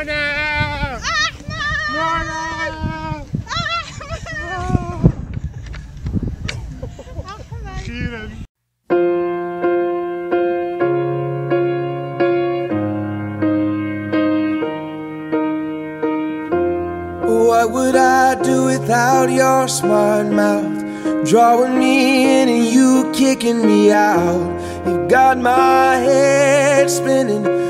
Mona! Mona! What would I do without your smart mouth? Drawing me in and you kicking me out. You got my head spinning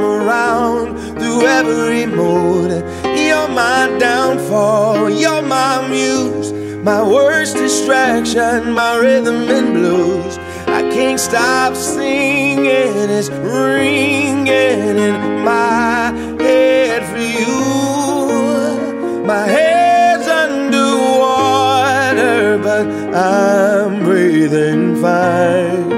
Around through every mood. You're my downfall. You're my muse. My worst distraction, my rhythm and blues. I can't stop singing, it's ringing in my head for you. My head's underwater, but I'm breathing fine.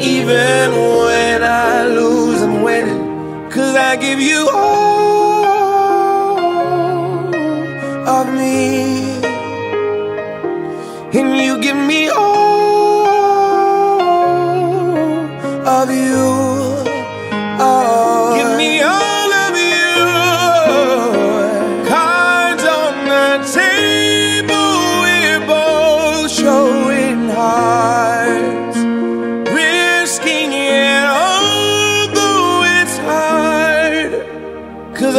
Even when I lose, I'm winning. Cause I give you all of me.